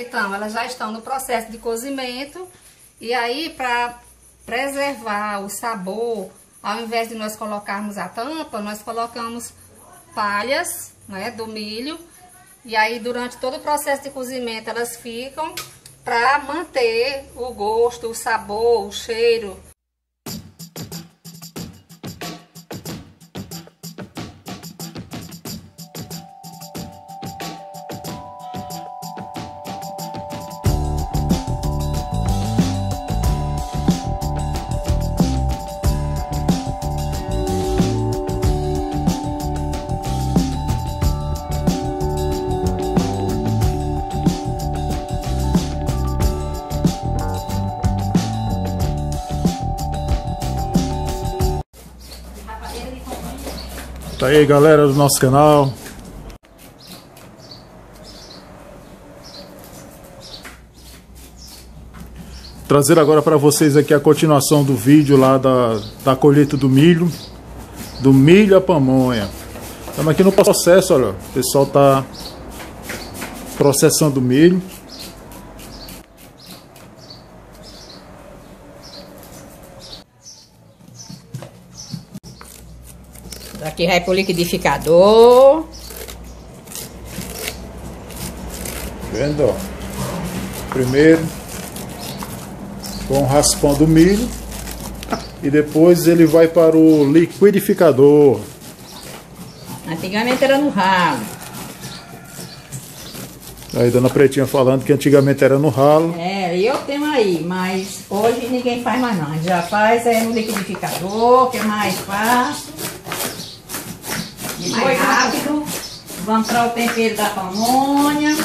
Então, elas já estão no processo de cozimento. E aí, para preservar o sabor, ao invés de nós colocarmos a tampa, nós colocamos palhas né, do milho. E aí, durante todo o processo de cozimento, elas ficam para manter o gosto, o sabor, o cheiro aí galera do nosso canal. Trazer agora para vocês aqui a continuação do vídeo lá da, da colheita do milho. Do milho à pamonha. Estamos aqui no processo, olha. O pessoal tá processando o milho. Aqui vai pro liquidificador. Vendo, ó. Primeiro com o raspão do milho e depois ele vai para o liquidificador. Antigamente era no ralo. Aí Dona Pretinha falando que antigamente era no ralo. É, eu tenho aí, mas hoje ninguém faz mais não. Já faz é no liquidificador, que é mais fácil. Mais rápido. Vamos para o tempero da pamonha.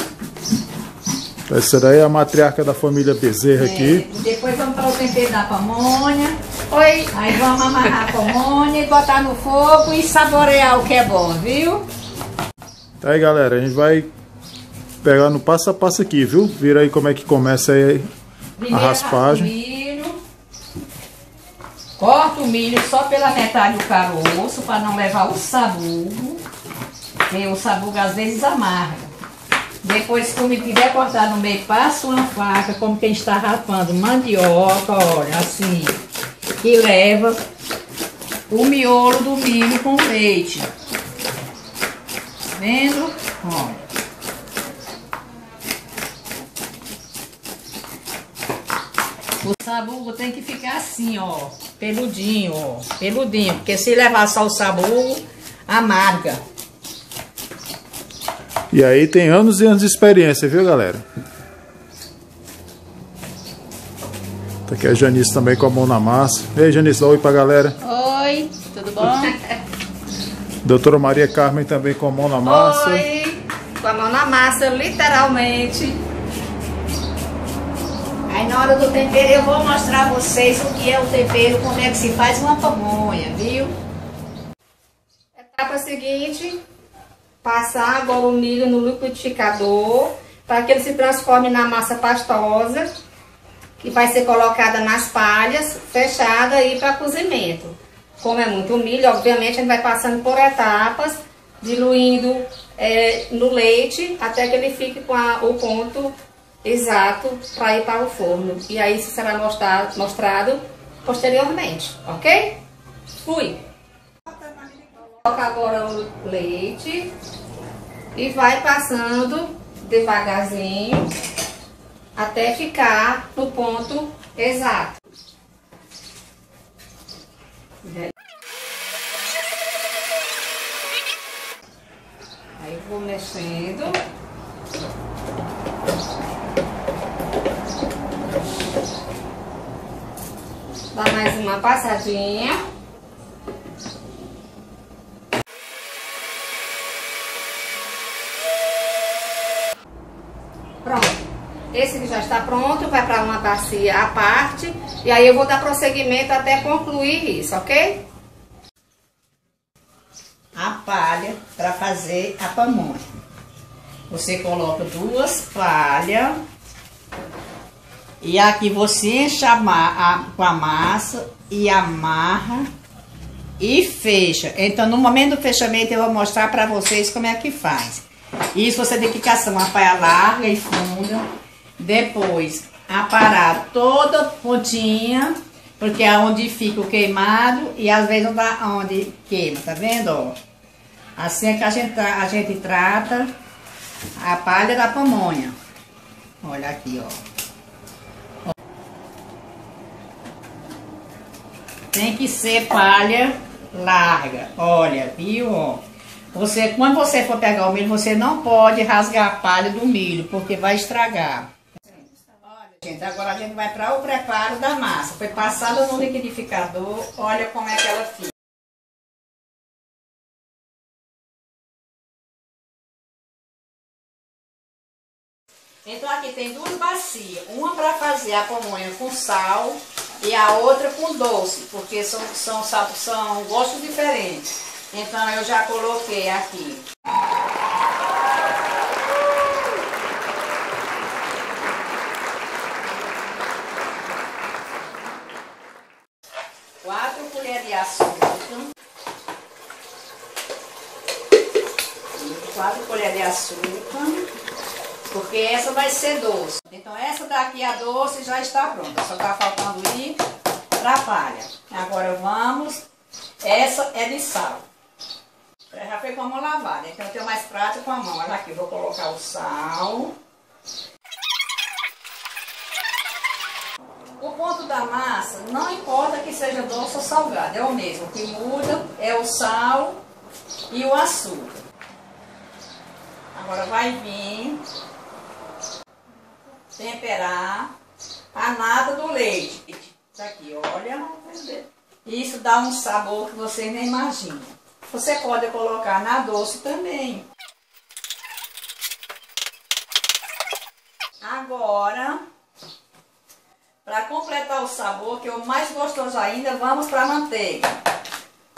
Essa daí é a matriarca da família Bezerra É, aqui. Depois vamos para o tempero da pamonha. Oi! Aí vamos amarrar a pamonha e botar no fogo e saborear o que é bom, viu? Tá aí galera, a gente vai pegar no passo a passo aqui, viu? Vira aí como é que começa aí a o raspagem. Corta o milho só pela metade do caroço para não levar o sabugo. Porque o sabugo às vezes amarga. Depois, quando tiver cortado no meio, passa uma faca, como quem está rapando mandioca, olha, assim, que leva o miolo do milho com leite. Vendo? Olha. O sabugo tem que ficar assim, ó, peludinho, ó, peludinho, porque se levar só o sabugo, amarga. E aí tem anos e anos de experiência, viu galera? Tá aqui a Janice também com a mão na massa. E aí Janice, dá um oi pra galera. Oi, tudo bom? Doutora Maria Carmen também com a mão na massa. Oi! Com a mão na massa, literalmente. Na hora do tempero eu vou mostrar a vocês o que é o tempero, como é que se faz uma pamonha, viu? Etapa seguinte, passar agora o milho no liquidificador para que ele se transforme na massa pastosa, que vai ser colocada nas palhas, fechada aí para cozimento. Como é muito milho, obviamente a gente vai passando por etapas, diluindo é, no leite até que ele fique com a- o ponto exato para ir para o forno. E aí isso será mostrado, mostrado posteriormente, ok? Fui! Coloca agora o leite e vai passando devagarzinho até ficar no ponto exato. Aí vou mexendo. Dá mais uma passadinha. Pronto. Esse já está pronto vai para uma bacia à parte. E aí eu vou dar prosseguimento até concluir isso, ok? A palha para fazer a pamonha. Você coloca duas palhas. E aqui você enche a a- com a massa e amarra e fecha. Então, no momento do fechamento, eu vou mostrar para vocês como é que faz. Isso você tem que caçar uma palha larga e funda. Depois, aparar toda pontinha, porque é onde fica o queimado e às vezes onde queima, tá vendo, ó? Assim é que a gente, a gente trata a palha da pamonha. Olha aqui, ó. Tem que ser palha larga. Olha, viu. Você, quando você for pegar o milho, você não pode rasgar a palha do milho, porque vai estragar. Olha, gente, agora a gente vai para o preparo da massa. Foi passada no liquidificador, olha como é que ela fica. Então aqui tem duas bacias, uma para fazer a pamonha com sal e a outra com doce, porque são, são, são gostos diferentes. Então eu já coloquei aqui. Quatro colheres de açúcar. Quatro colheres de açúcar. Porque essa vai ser doce. Essa daqui, a doce, já está pronta. Só está faltando ir para palha. Agora vamos. Essa é de sal. Já foi com a mão lavada, então eu tenho mais prática com a mão. Olha aqui, vou colocar o sal. O ponto da massa, não importa que seja doce ou salgado, é o mesmo. O que muda é o sal e o açúcar. Agora vai vir temperar a nata do leite. Isso aqui, olha. Isso dá um sabor que vocês nem imaginam. Você pode colocar na doce também. Agora, para completar o sabor, que é o mais gostoso ainda, vamos para a manteiga.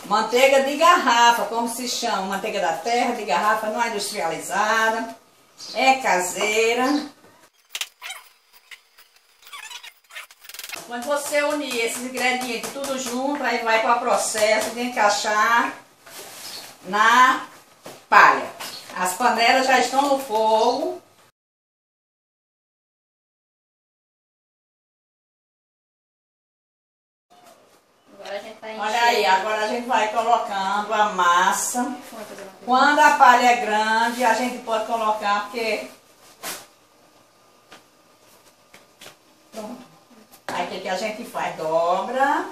Manteiga de garrafa, como se chama, manteiga da terra, de garrafa, não é industrializada, é caseira. Quando você unir esses ingredientes tudo junto, aí vai para o processo de encaixar na palha. As panelas já estão no fogo. Tá Olha aí, agora a gente vai colocando a massa. Quando a palha é grande, a gente pode colocar, porque... Pronto. Aí o que, que a gente faz? Dobra,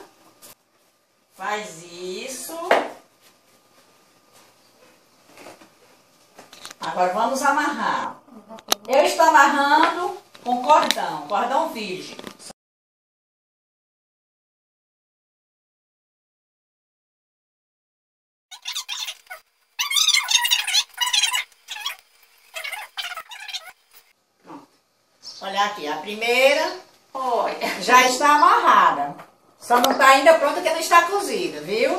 faz isso. Agora vamos amarrar. Eu estou amarrando com cordão, cordão virgem. Pronto. Olha aqui, a primeira já está amarrada. Só não está ainda pronta que não está cozida, viu?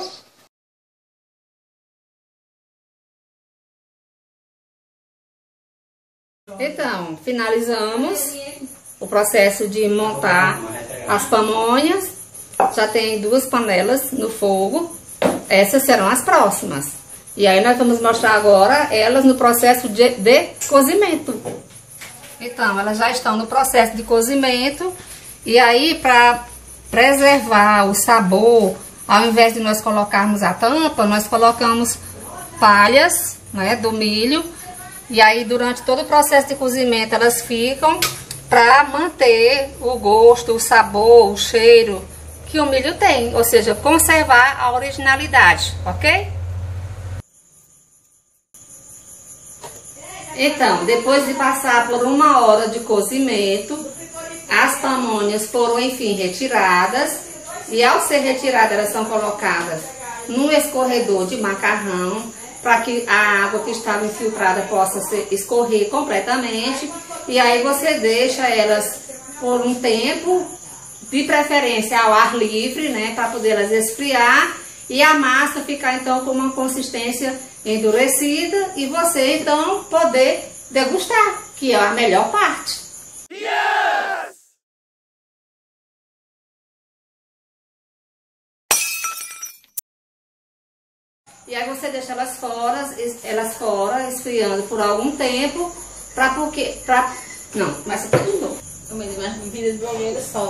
Então, finalizamos o processo de montar as pamonhas. Já tem duas panelas no fogo. Essas serão as próximas. E aí nós vamos mostrar agora elas no processo de, de cozimento. Então, elas já estão no processo de cozimento. E aí, para preservar o sabor, ao invés de nós colocarmos a tampa, nós colocamos palhas né, do milho. E aí, durante todo o processo de cozimento, elas ficam para manter o gosto, o sabor, o cheiro que o milho tem. Ou seja, conservar a originalidade, ok? Então, depois de passar por uma hora de cozimento, as pamonhas foram, enfim, retiradas. E ao ser retiradas, elas são colocadas num escorredor de macarrão, para que a água que estava infiltrada possa escorrer completamente. E aí você deixa elas por um tempo, de preferência ao ar livre, né, para poder elas esfriar e a massa ficar então com uma consistência endurecida e você então poder degustar, que é a melhor parte. E aí você deixa elas fora, elas fora, esfriando por algum tempo, para porque, Não, começa tudo de novo. Mas vida de blogueira só.